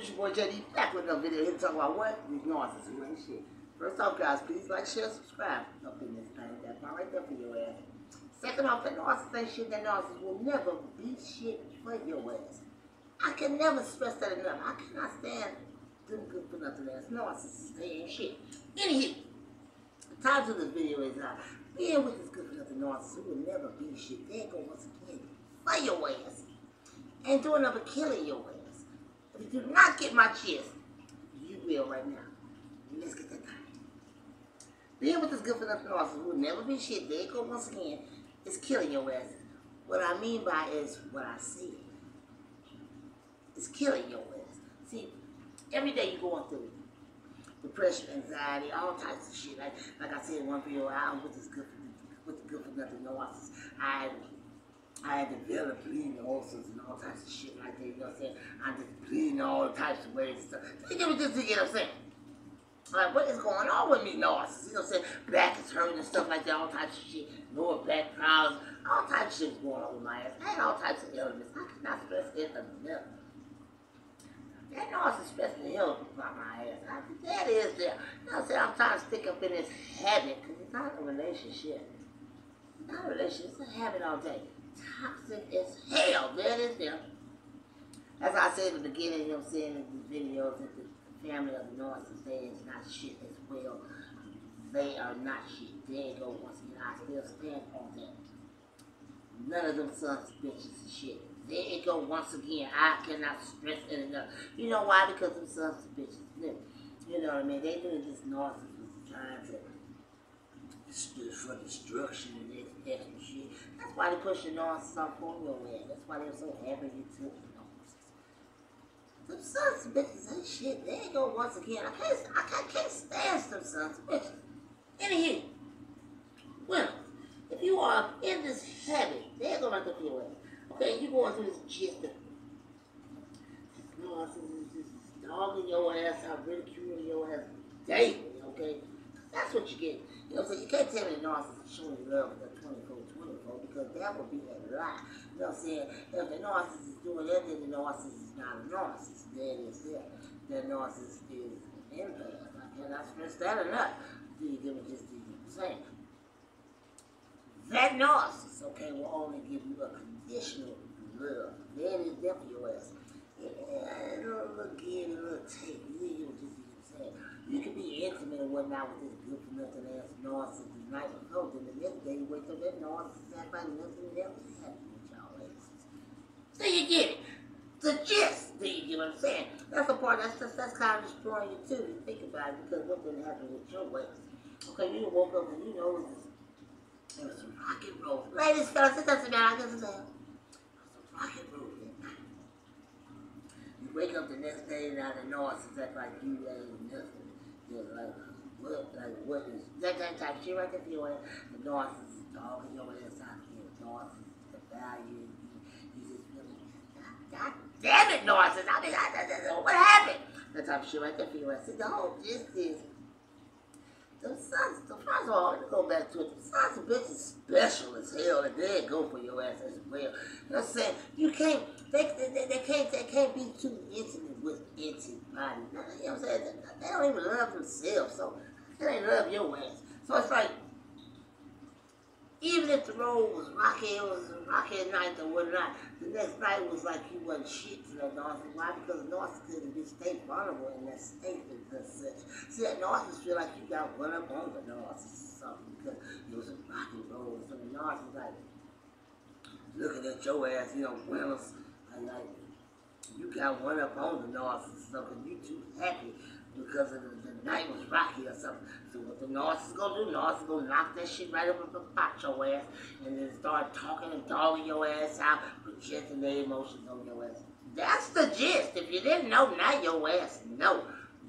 It's your boy JD back with another video here to talk about what? These narcissists who ain't shit. First off, guys, please like, share, subscribe up in this thing. That's my right there for your ass. Second off, that narcissist ain't shit. That narcissist will never be shit for your ass. I can never stress that enough. I cannot stand them good for nothing ass narcissists. They ain't shit. Anywho, the title of this video is uh, being with this good for nothing narcissist who will never be shit. There go once again for your ass. And doing another killing your ass. You do not get my chest, you will right now. Let's get that done. Being with this good for nothing narcissist who never be shit. There go once again. Is killing your ass. What I mean by is what I see. It's killing your ass. See, every day you're going through depression, anxiety, all types of shit. Like like I said one video, I'm with this good for, with the good for nothing narcissist. I I had developed bleeding ulcers and all types of shit like that, you know what I'm saying? I'm just bleeding all types of ways and stuff. You get what this, you get saying? Like, what is going on with me, narcissist? You know what I'm saying? Back is hurting and stuff like that, all types of shit. Lower back problems, all types of shit is going on with my ass. I had all types of ailments. I cannot stress it enough. That narcissist stressing the hell about my ass. I, that is there. You know what I'm saying? I'm trying to stick up in this habit, because it's not a relationship. It's not a relationship, it's a habit all day. Toxic as hell. It is there. As I said in the beginning, you know what I'm saying, in the videos, that the family of the they is not shit as well. They are not shit. There you go, once again, I still stand on that. None of them sons bitches and shit. There you go, once again, I cannot stress it enough. You know why? Because them sons bitches. You know what I mean? They doing this narcissist trying to for destruction and this extra shit. That's why they're pushing on stuff on your head. That's why they're so took the nonsense. Them sons of bitches ain't shit. There you go once again. I can't, I can't, can't stand them sons of bitches. Anywho, well, if you are in this habit, there you go right there for your ass. Okay, you going through this shit that nonsense is just dogging your ass out, ridiculing your ass daily, okay? That's what you get. You know what You can't tell me the narcissist is showing love with the 24 24 because that would be a lie. You know what I'm saying? If the narcissist is doing that, then the narcissist is not a narcissist. That is there. The narcissist is an empath. I cannot stress that enough. Get what this is saying? That narcissist, okay, will only give you a conditional love. That is there for your ass. Yeah, a little, little give, a little take. You get what this is saying? You can be and whatnot with this good for nothing ass narcissist the night before, then the next day you wake up that narcissist act like nothing else is happening with y'all asses. So you get it. The gist, do you get what I'm saying? That's the part that's just, that's kind of destroying you too. You think about it because what didn't happen with your waist. Okay, you woke up and you know it was, it was some rock and roll. Ladies, fellas, it doesn't matter. I guess it's Some rock and roll. You wake up the next day and now the narcissist act like you ain't nothing. You're like, like, what is, that type shit right there ass. The narcissist is your ass out here. The narcissist, the value, you, you just really, God damn it, narcissist. I mean, I, I, I, what happened? That type of shit right there for ass. See, the whole gist is, them sons, the first of all, let me go back to it. The sons of bitches special as hell, and they go for your ass as well. You know what I'm saying? You can't, they, they, they can't, they can't be too intimate with anybody. You know what I'm saying? They, they don't even love themselves, so they ain't love your ass. So it's like, even if the road was rocky, it was a rocky night or whatnot, the next night was like you wasn't shit to the narcissist. Why? Because the narcissist could be stay vulnerable in that state and such. See, that narcissist feel like you got one up on the narcissist or something because it was a rocky road. So the narcissist like looking at your ass, you know, Willis, and like you got one up on the narcissist something. You too happy because of the night was or something. So what the narcissist gonna do? Narcissist gonna knock that shit right in the pot your ass and then start talking and dogging your ass out, projecting their emotions on your ass. That's the gist. If you didn't know, now your ass know.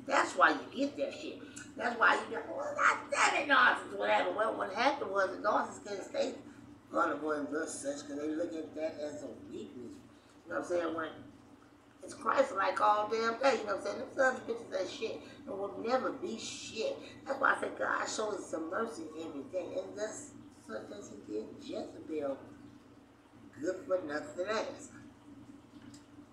That's why you get that shit. That's why you go, well, God damn it, narcissist, what happened? Well, what happened was the narcissist couldn't stay vulnerable and such because they look at that as a weakness. You know what I'm saying? When it's Christ like all damn day, you know what I'm saying? Them sons of bitches that shit and will never be shit. That's why I say God shows some mercy every day. And that's such as he did Jezebel. Good for nothing else.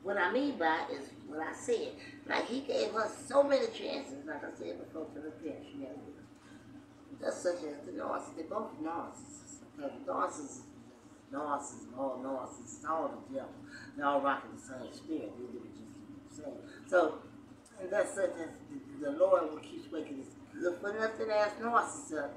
what I mean by is what I said. Like he gave us so many chances, like I said before, to repent. She never did. Just such as the narcissists. They're both narcissists. Okay, narcissists, narcissists, all narcissists, all the devil. They're all rocking the same spirit. So, and that's such as the, Lord will keep waking this good for nothing ass narcissist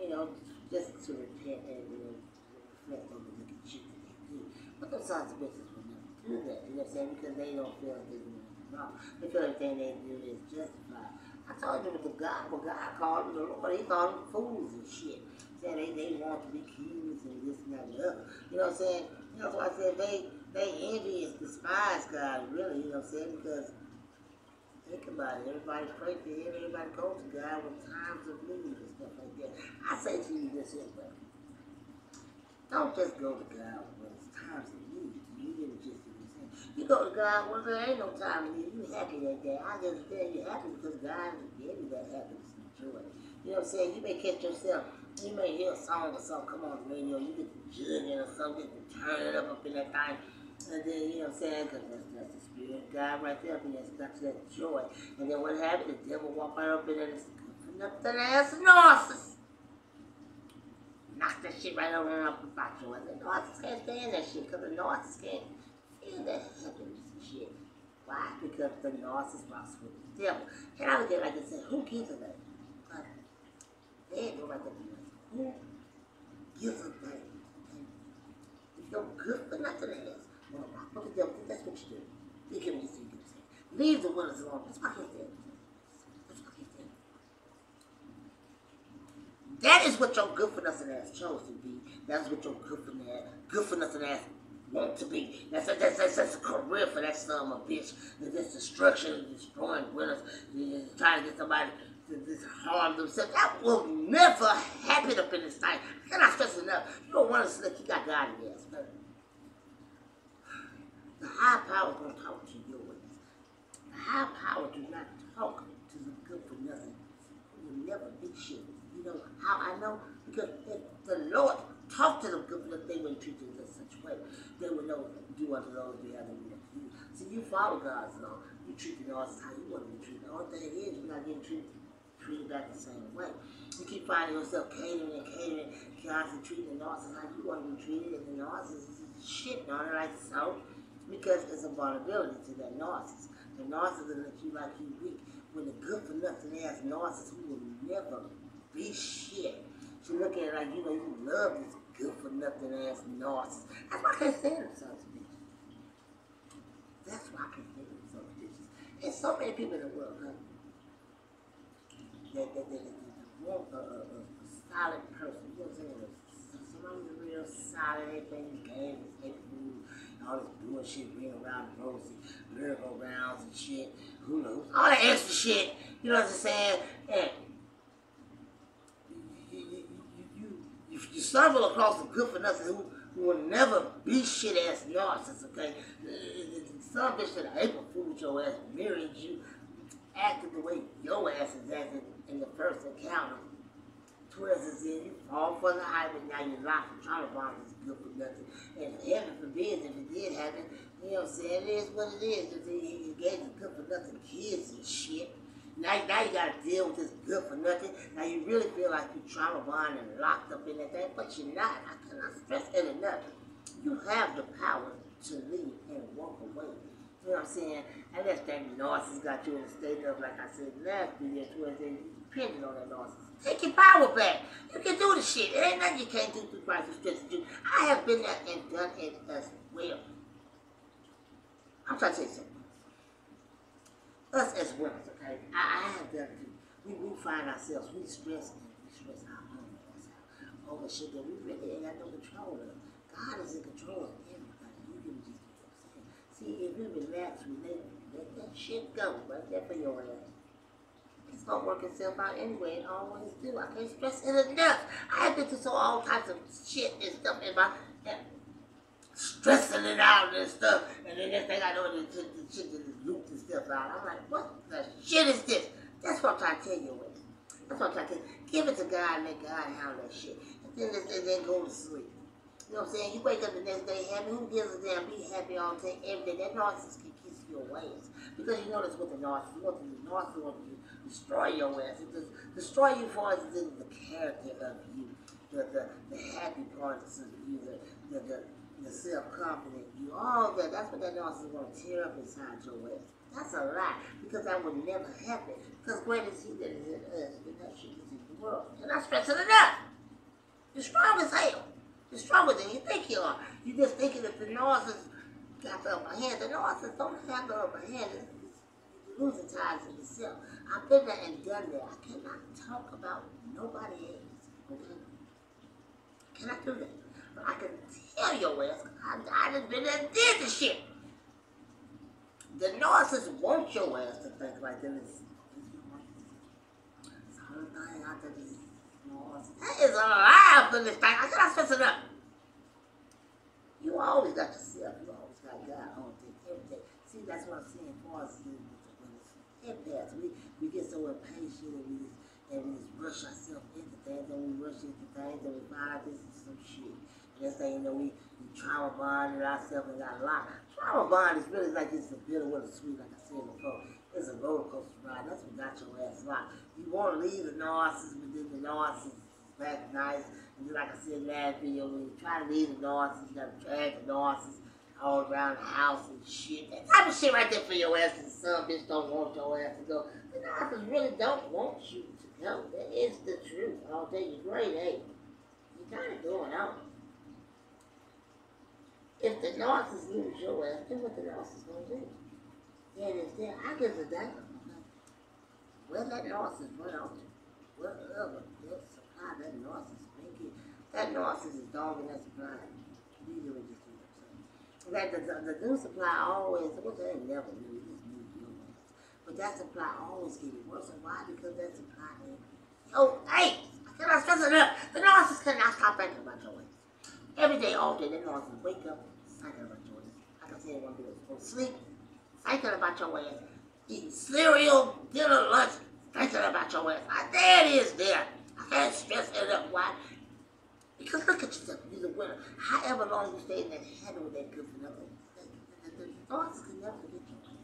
you know, just to repent and reflect on the wicked shit that they do. But those sons of bitches will never do that, you know what I'm saying? Because they don't feel like they're doing anything wrong. They feel everything they do is justified. I told you with the God, but God called them the Lord, he called them fools and shit. Saying they, they want to be kings and this and that and the other. You know what I'm saying? That's why I said they they envy and despise God, really, you know what I'm saying? Because Think about it. Everybody pray to him. Everybody go to God with times of need and stuff like that. I say to you this here, but don't just go to God when it's times of need. You it just the same. You go to God when there ain't no time of need. You happy that day. I just tell you happy because God gave you that happiness and joy. You know what I'm saying? You may catch yourself. You may hear a song or something come on the radio. You get to jugging or something, get to turn it up up in that thing. And then, you know what I'm saying? Because that's, that's the Spirit of God right there. And that's, that's that joy. And then what happened? The devil walked right up in there and said, nothing ass narcissist. Knock that shit right over and up about you. And the narcissist can't stand that shit because the narcissist can't feel that shit. Why? Because the narcissist rocks with the devil. And I at it like I said, who gives a damn? They ain't no right there. Who gives a damn? If you're good for nothing else, well, look at them. That's what you do. You give me you me this. Leave the winners alone. That's I can't. That's I can't. That is what your good for nothing ass chose to be. That's what your good for nothing, good for nothing ass want to be. That's a, that's, that's, that's a career for that son of a bitch. That's destruction, destroying winners, trying to get somebody to just harm themselves. That will never happen up in this time. I cannot stress enough. You don't want to slick, you got God in your ass. The high power to talk to ass. The high power do not talk to the good for nothing. It will never be shit. You know how I know? Because if the Lord talked to them good for nothing, they wouldn't treat you in such a way. They would know do unto those the other you. See, you follow God's law. You treat the laws how you want to be treated. The only thing is, you're not getting treated treated back the same way. You keep finding yourself catering and catering, constantly treating the narcissist how you want to be treated, and the narcissist is shitting on it like so because it's a vulnerability to that narcissist. The narcissist let you like you weak. When the good for nothing ass narcissist who will never be shit. She look at it like, you know, you love this good for nothing ass narcissist. That's why I can't stand bitches. That's why I can't stand them bitches. There's so many people in the world, huh? That, that, that, that, want a, a, a, solid person. You know what I'm saying? Somebody real solid, everything, games, everything all this bullshit, being around the rosy, merry-go-rounds and shit. Who knows? All that extra shit. You know what I'm saying? And you, you, you, you, you stumble across a good for nothing who, who will never be shit ass narcissists, okay? Some bitch that April fooled your ass, married you, acted the way your ass is acting in the first encounter. Fall for the and now you're locked and trying to bond is good for nothing. And heaven forbid if it did happen, you know what I'm saying? It is what it is. You gave the good for nothing kids and shit. Now, now you gotta deal with this good for nothing. Now you really feel like you're trauma bond and locked up in that thing, but you're not. I cannot stress it enough. You have the power to leave and walk away. You know what I'm saying? And that narcissist got you in a state of, like I said last video, towards on that. Take your power back. You can do the shit. It ain't nothing you can't do through Christ who strengthens you. I have been there and done it as well. I'm trying to you something. Us as women, okay? I, I have done it. We, we find ourselves, we stress and we stress our own over oh, shit that we really ain't got no control of. God is in control of everybody. You can just, see, if you relax, relate, let that shit go right there for your ass gonna work itself out anyway. It always do. I can't stress it enough. I have been through so all kinds of shit and stuff in my stressing it out and stuff. And then next thing I know, the, shit just looped stuff out. I'm like, what the shit is this? That's what I'm trying to tell you. With. That's what I'm trying to tell you. Give it to God and let God handle that shit. And then, and then go to sleep. You know what I'm saying? You wake up the next day happy. Who gives a damn? Be happy all day, every day. That narcissist can kiss your ass. Because you know that's what the narcissist wants. The narcissist wants to destroy your ass. It just destroy you for us the, character of you. The, the, the happy parts of you. The, the, the, the self-confident you. All that. That's what that narcissist is going to tear up inside your ass. That's a lie. Because that would never happen. Because great is he that is in us, but that shit is in the world. And I stress it enough. You're strong as hell. You're stronger than you think you are. You just thinking that the narcissist got the upper hand. The narcissist don't have the upper hand. It's, to yourself. I've been there and done that. I cannot talk about nobody else. Can I do that? But I can tell your ass, I, I just been there and did the shit. The narcissist wants your ass to think like that. It's, it's whole thing out there. That is a lie for this thing. I cannot stress it up. You always got yourself. You always got God on thing, everything. See, that's what I'm saying for We, we get so impatient and we just, and we just rush ourselves into things and we rush into things and we out this is some shit. And next thing you know, we, we trauma bonded ourselves and got locked. Trauma bond is really like it's a bitter with a sweet, like I said before. It's a roller coaster ride. That's what got your ass locked. You want to leave the narcissist, but then the narcissist is back nice. And then, like I said last video, when you try to leave the narcissist, you got to drag the narcissist all around the house and shit. That type of shit right there for your ass. And some bitch don't want your ass to go. The narcissist really don't want you to go. That is the truth. I'll tell you, great, hey, you're kind of going out. If the narcissist lose your ass, then what the narcissist gonna do? Then it's there. I give a damn. Where that narcissist went out to, wherever uh, that supply that narcissist that narcissist is dogging that supply. You do it just do it. That the, the, the new supply always, well, they never knew, your ass. But that supply always getting worse. And why? Because that supply is Oh, hey! I cannot stress it enough. The narcissist cannot stop thinking about your. Every day, all day, that narcissist wake up thinking about your ass. Like I said one day, go to sleep, thinking about your ass. Eating cereal, dinner, lunch, thinking about your ass. I, there is there. I can't stress it enough. Why? Because look at yourself. You're the winner. However long you stay in that habit with that good for nothing, the, the, the, thoughts can never forget you.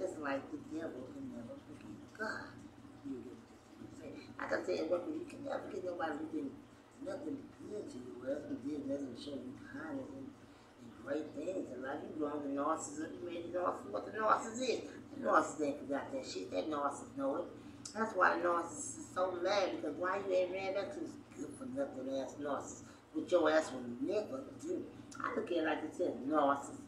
Just like the devil can never forget God. You get I said, what you can never get nobody who did nothing good to you, or else did nothing to show you kindness and, and great things. And like you wrong the narcissist, you made the narcissist what the narcissist is. The narcissist ain't forgot that shit. That narcissist know it. That's why the narcissist is so mad because why you ain't ran back to this good for nothing ass narcissist, which your ass will never do. I look at it like it says narcissist.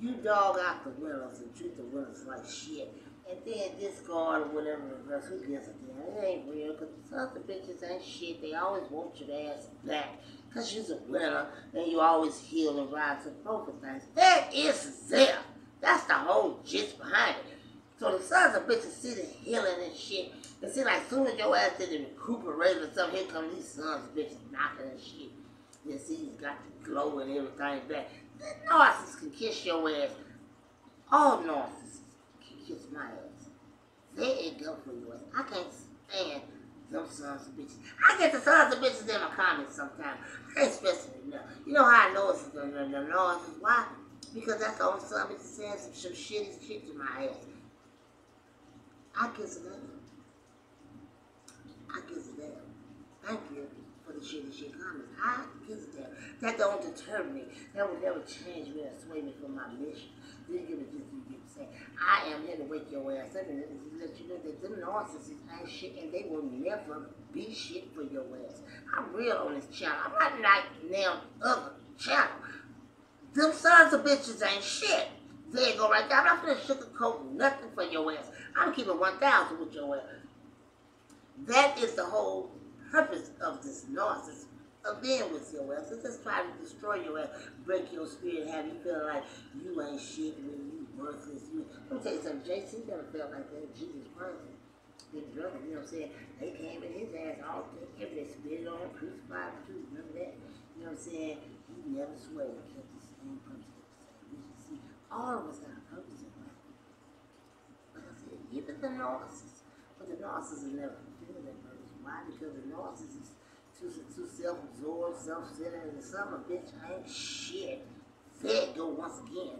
You dog out the winners and treat the winners like shit. And then discard or whatever the rest, who gives a damn? It ain't real, because the sons of bitches ain't shit. They always want your ass back. Because you're a winner, and you always heal and rise to of things. That is there. That's the whole gist behind it. So the sons of bitches see the healing and shit. And see, like, soon as your ass did recuperate or something, here come these sons of bitches knocking and shit. You see, he's got the glow and everything back. The narcissist can kiss your ass. All narcissists can kiss my ass. They ain't go for your ass. I can't stand them sons of bitches. I get the sons of bitches in my comments sometimes. I ain't. You know how I know it's the, the, narcissist? Why? Because that's the only son of bitches saying some, some shitty shit to my ass. I kiss it down. I kiss it down. Thank you for the shitty shit comments. I kiss it down. That don't deter me. That will never change me or sway me from my mission. You get it, just you get saying. I am here to wake your ass up and let you know that them narcissists ain't shit and they will never be shit for your ass. I'm real on this channel. I'm not like them other channel. Them sons of bitches ain't shit. There you go right there. I'm not gonna sugarcoat nothing for your ass. I'm keeping 1,000 with your ass. That is the whole purpose of this narcissist of being with your ass. It's just trying to destroy your ass, break your spirit, have you feel like you ain't shit, when you worthless. You, let me tell you something, JC never felt like that. Jesus Christ. Big brother, you know what I'm saying? They came in his ass all day, every day, spit on crucified too. Remember that? You know what I'm saying? He never swayed, kept the same purpose. See, all of us got a purpose in life. Like I said, even the narcissist. But the narcissist never Because the narcissist is too, self-absorbed, self-centered, and the summer, bitch, ain't shit. There go once again.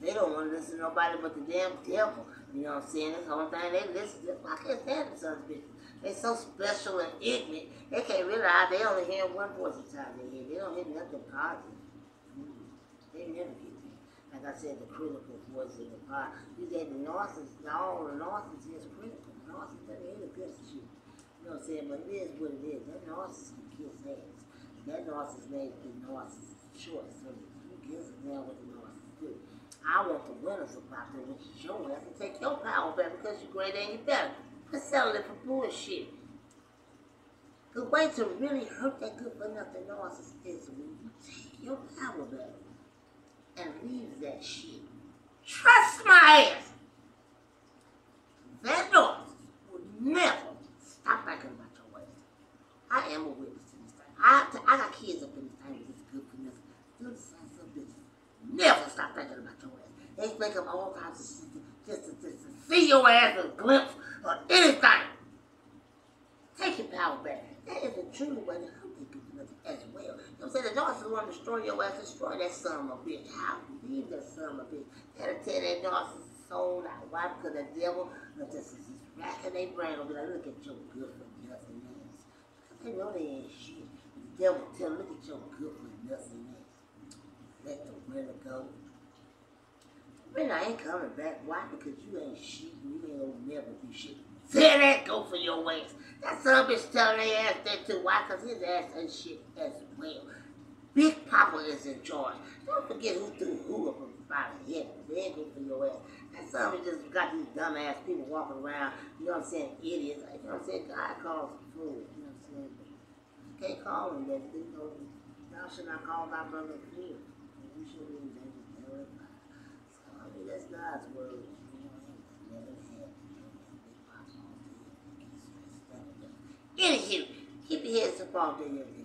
They don't want to listen to nobody but the damn devil. You know what I'm saying? That's the only thing they listen to. I can't stand them sons of bitches. They so special and ignorant. They can't realize they only hear one voice at a time. They hear. They don't hear nothing positive. Mm. They never get that. Like I said, the critical voice in the pod. You said the narcissist, all the narcissist is critical. The narcissist doesn't hear the good shit. You know what I'm saying? But it is what it is. That narcissist can kiss ass. That narcissist made the narcissist choice. So who gives a damn what the narcissist do? I want the winners about there, which is your ass, to take your power back because you're greater and you're better. Quit settling for bullshit. The way to really hurt that good for nothing narcissist is when you take your power back and leave that shit. Trust my ass. That narcissist will never stop thinking about your ways. I am a witness to this thing. I, I got kids up in this thing with this good. Do the same some bitches. Never stop thinking about your ass. They think of all kinds of shit just to, just to see your ass a glimpse or anything. Take your power back. That is a true way to help the people as well. You know what I'm saying? The narcissist want to destroy your ass, destroy that son of a bitch. How? Leave that son of a bitch. That'll tear that narcissist soul out. Why? Because the devil just, just racking their brain over there. Look at your good for nothing ass. They know they ain't shit. The devil tell them, look at your good for nothing ass. Let the winner go. Man, I ain't coming back. Why? Because you ain't shit and you ain't gonna never be shit. There that go for your ways. That son bitch telling their ass that too. Why? Because his ass ain't shit as well. Big Papa is in charge. Don't forget who threw who up about heaven. There go for your ass. Son bitch just got these dumb ass people walking around, you know what I'm saying, idiots. Like, you know what I'm saying? God calls fools, you know what I'm saying? You can't call them that. You know, thou should not call thy brother a fear. You should be in danger. So, I mean, that's God's word. Anywho, keep your heads up all day, everything.